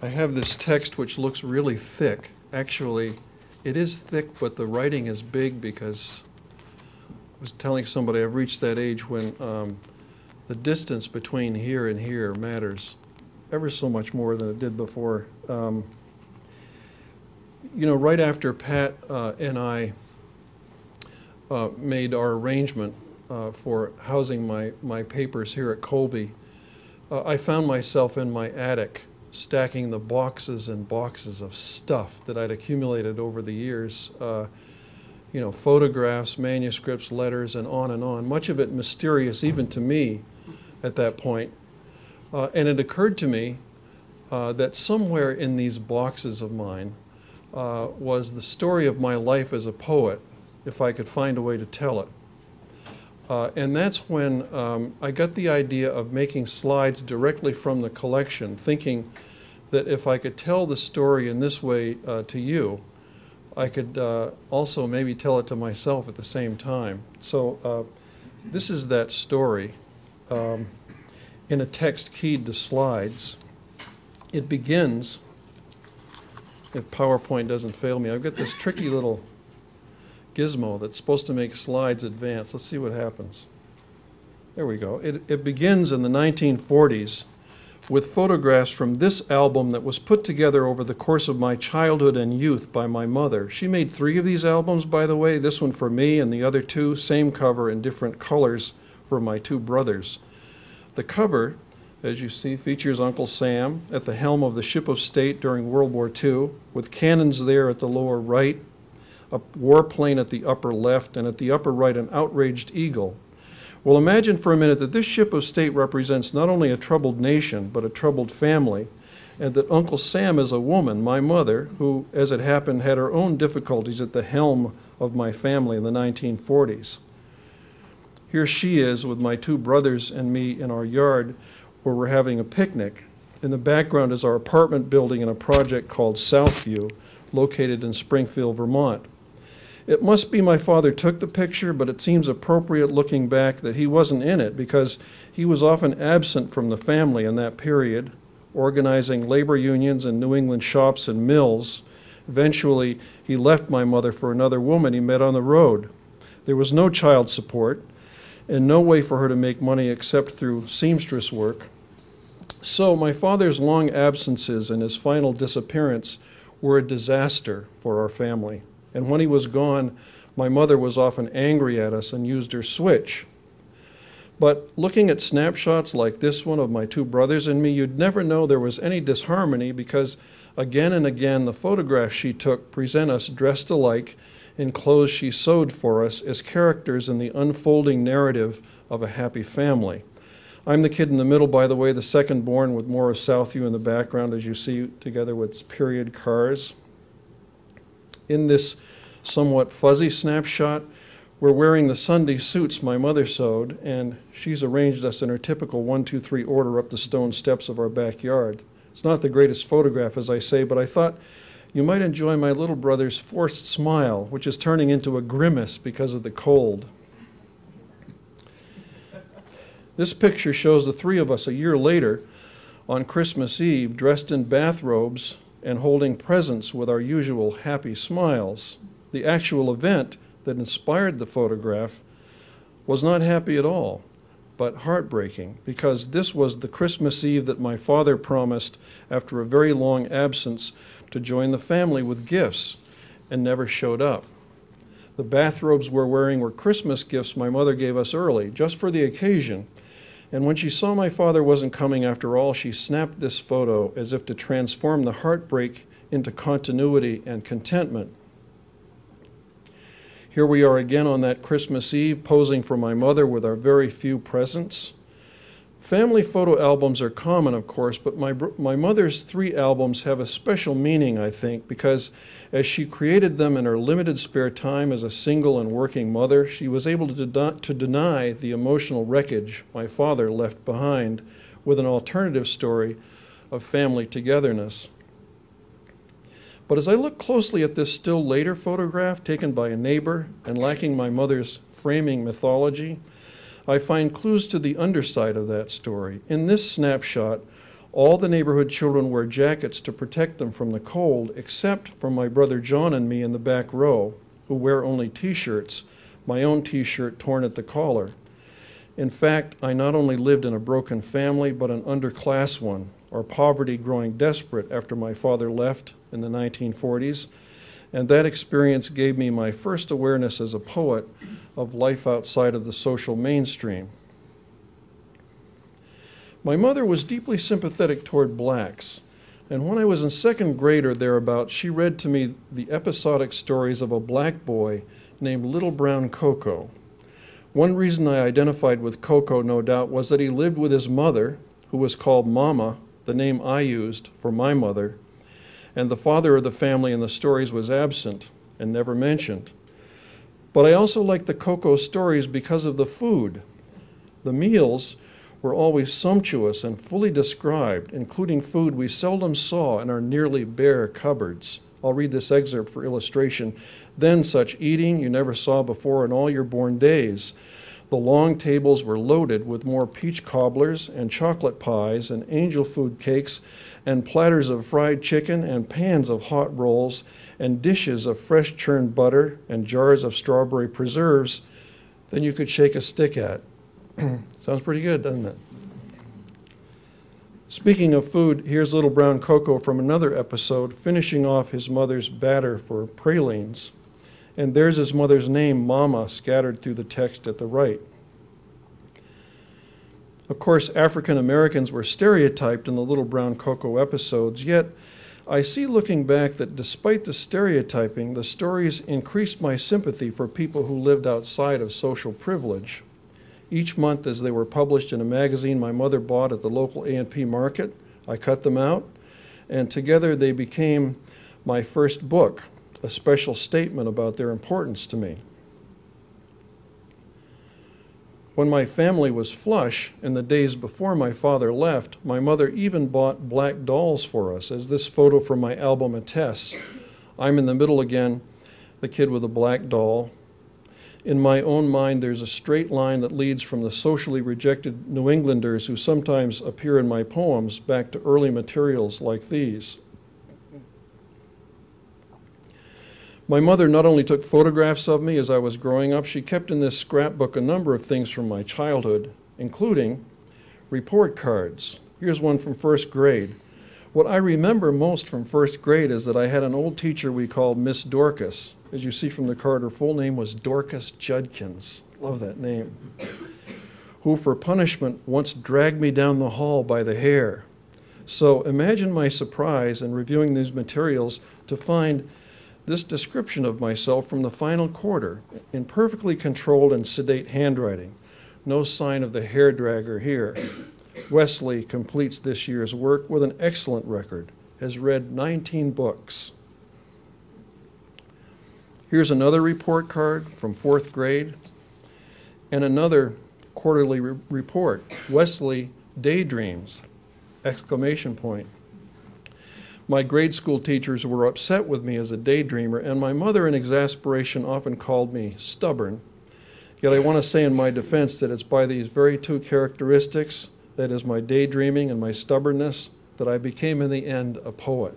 I have this text which looks really thick. Actually, it is thick, but the writing is big because I was telling somebody I've reached that age when um, the distance between here and here matters ever so much more than it did before. Um, you know, right after Pat uh, and I uh, made our arrangement uh, for housing my, my papers here at Colby, uh, I found myself in my attic stacking the boxes and boxes of stuff that I'd accumulated over the years. Uh, you know, photographs, manuscripts, letters, and on and on. Much of it mysterious even to me at that point. Uh, and it occurred to me uh, that somewhere in these boxes of mine uh, was the story of my life as a poet, if I could find a way to tell it. Uh, and that's when um, I got the idea of making slides directly from the collection, thinking that if I could tell the story in this way uh, to you, I could uh, also maybe tell it to myself at the same time. So uh, this is that story um, in a text keyed to slides. It begins, if PowerPoint doesn't fail me, I've got this tricky little gizmo that's supposed to make slides advance. Let's see what happens. There we go. It, it begins in the 1940s with photographs from this album that was put together over the course of my childhood and youth by my mother. She made three of these albums, by the way, this one for me and the other two, same cover in different colors for my two brothers. The cover, as you see, features Uncle Sam at the helm of the ship of state during World War II, with cannons there at the lower right, a warplane at the upper left, and at the upper right, an outraged eagle. Well, imagine for a minute that this ship of state represents not only a troubled nation, but a troubled family, and that Uncle Sam is a woman, my mother, who, as it happened, had her own difficulties at the helm of my family in the 1940s. Here she is with my two brothers and me in our yard where we're having a picnic. In the background is our apartment building in a project called Southview, located in Springfield, Vermont. It must be my father took the picture, but it seems appropriate looking back that he wasn't in it because he was often absent from the family in that period, organizing labor unions in New England shops and mills. Eventually, he left my mother for another woman he met on the road. There was no child support and no way for her to make money except through seamstress work. So, my father's long absences and his final disappearance were a disaster for our family. And when he was gone, my mother was often angry at us and used her switch. But looking at snapshots like this one of my two brothers and me, you'd never know there was any disharmony because again and again the photographs she took present us dressed alike in clothes she sewed for us as characters in the unfolding narrative of a happy family. I'm the kid in the middle, by the way, the second born with more of Southview in the background, as you see, together with period cars. In this somewhat fuzzy snapshot, we're wearing the Sunday suits my mother sewed, and she's arranged us in her typical one, two, three order up the stone steps of our backyard. It's not the greatest photograph, as I say, but I thought you might enjoy my little brother's forced smile, which is turning into a grimace because of the cold. This picture shows the three of us a year later on Christmas Eve, dressed in bathrobes and holding presents with our usual happy smiles. The actual event that inspired the photograph was not happy at all, but heartbreaking, because this was the Christmas Eve that my father promised after a very long absence to join the family with gifts and never showed up. The bathrobes we're wearing were Christmas gifts my mother gave us early, just for the occasion. And when she saw my father wasn't coming after all, she snapped this photo as if to transform the heartbreak into continuity and contentment. Here we are again on that Christmas Eve, posing for my mother with our very few presents. Family photo albums are common, of course, but my, my mother's three albums have a special meaning, I think, because as she created them in her limited spare time as a single and working mother, she was able to, de to deny the emotional wreckage my father left behind with an alternative story of family togetherness. But as I look closely at this still later photograph taken by a neighbor and lacking my mother's framing mythology, I find clues to the underside of that story. In this snapshot, All the neighborhood children wear jackets to protect them from the cold, except for my brother John and me in the back row, who wear only t shirts, my own t shirt torn at the collar. In fact, I not only lived in a broken family, but an underclass one, our poverty growing desperate after my father left in the 1940s. And that experience gave me my first awareness as a poet of life outside of the social mainstream. My mother was deeply sympathetic toward blacks, and when I was in second grade or thereabouts, she read to me the episodic stories of a black boy named Little Brown Koko. One reason I identified with Koko, no doubt, was that he lived with his mother, who was called Mama, the name I used for my mother, and the father of the family in the stories was absent and never mentioned. But I also liked the Koko stories because of the food. The meals were always sumptuous and fully described, including food we seldom saw in our nearly bare cupboards. I'll read this excerpt for illustration. Then such eating you never saw before in all your born days. The long tables were loaded with more peach cobblers and chocolate pies and angel food cakes and platters of fried chicken and pans of hot rolls and dishes of fresh churned butter and jars of strawberry preserves than you could shake a stick at. Sounds pretty good, doesn't it? Speaking of food, here's little brown Koko from another episode, finishing off his mother's batter for pralines. And there's his mother's name, Mama, scattered through the text at the right. Of course, African Americans were stereotyped in the Little Brown Koko episodes, yet I see looking back that despite the stereotyping, the stories increased my sympathy for people who lived outside of social privilege. Each month, as they were published in a magazine my mother bought at the local A&P market, I cut them out, and together they became my first book, a special statement about their importance to me. When my family was flush in the days before my father left, my mother even bought black dolls for us, as this photo from my album attests. I'm in the middle again, the kid with a black doll. In my own mind, there's a straight line that leads from the socially rejected New Englanders who sometimes appear in my poems back to early materials like these. My mother not only took photographs of me as I was growing up, she kept in this scrapbook a number of things from my childhood, including report cards. Here's one from first grade. What I remember most from first grade is that I had an old teacher we called Miss Dorcas. As you see from the card, her full name was Dorcas Judkins. Love that name. Who, for punishment, once dragged me down the hall by the hair. So imagine my surprise in reviewing these materials to find this description of myself from the final quarter in perfectly controlled and sedate handwriting. No sign of the hair dragger here. Wesley completes this year's work with an excellent record, has read 19 books. Here's another report card from fourth grade and another quarterly re report. Wesley daydreams, exclamation point. My grade school teachers were upset with me as a daydreamer, and my mother, in exasperation, often called me stubborn. Yet I want to say in my defense that it's by these very two characteristics, that is, my daydreaming and my stubbornness, that I became in the end a poet.